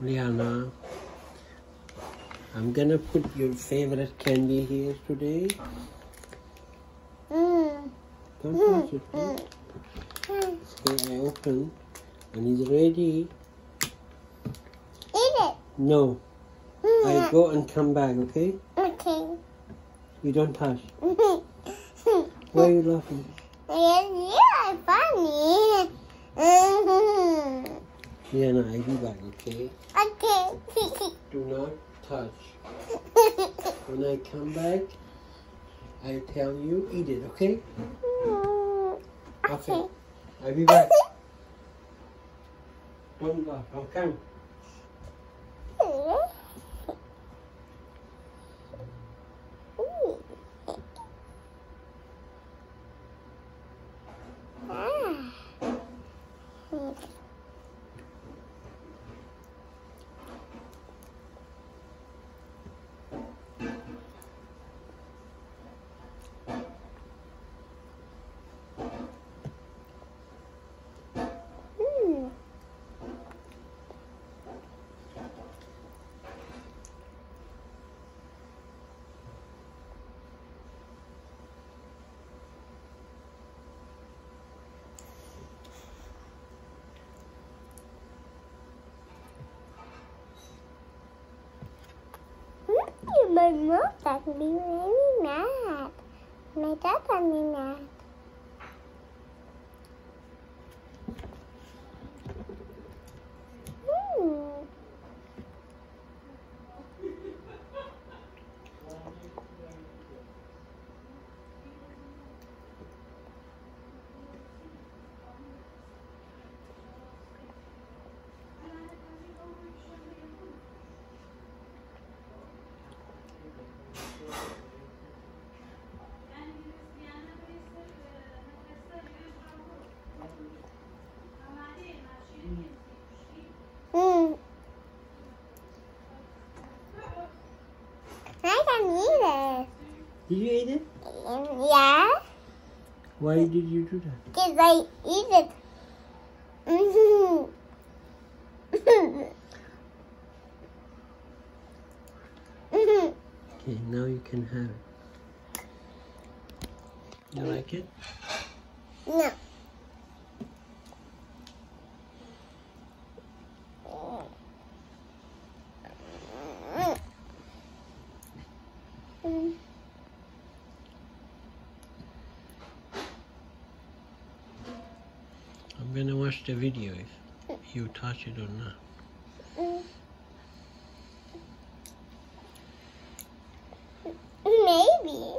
Liana, I'm gonna put your favorite candy here today. Mm. Don't touch it. Okay, I open and it's ready. Eat it. No, I go and come back, okay? Okay. You don't touch. Why are you laughing? Yeah, funny. Mm-hmm. Liana, I'll be back, okay? Okay. Do not touch. When I come back, I tell you, eat it, okay? Okay. I'll be back. Don't laugh. I'll come. Mm. My mom got me mad. My dad got me mad. Hmm. Hmm. I can eat Did you eat it? Yeah, Why did you do that? because I eat it. Okay, now you can have it. You like it? no. Mm. I'm gonna watch the video if you touch it or not. Maybe.